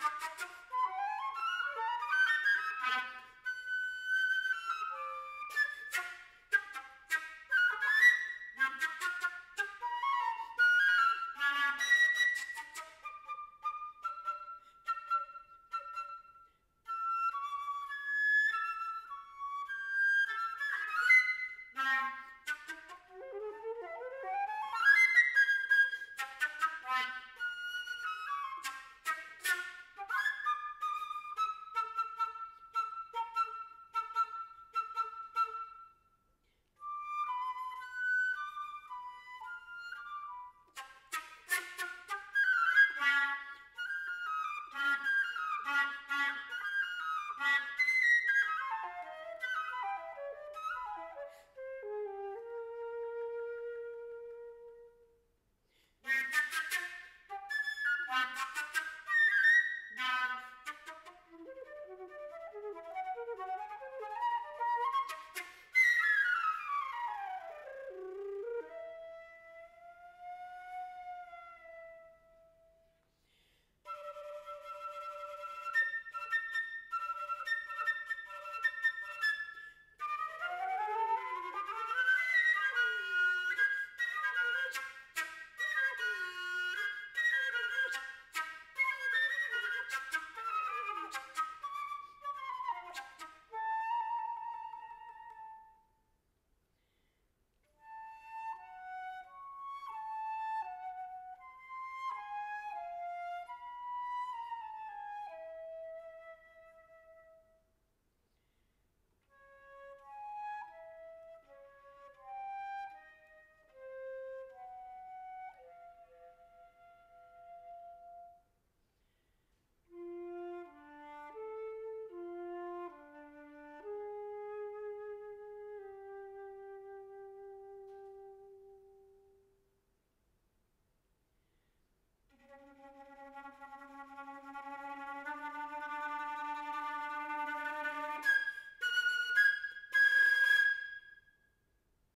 Thank you. Now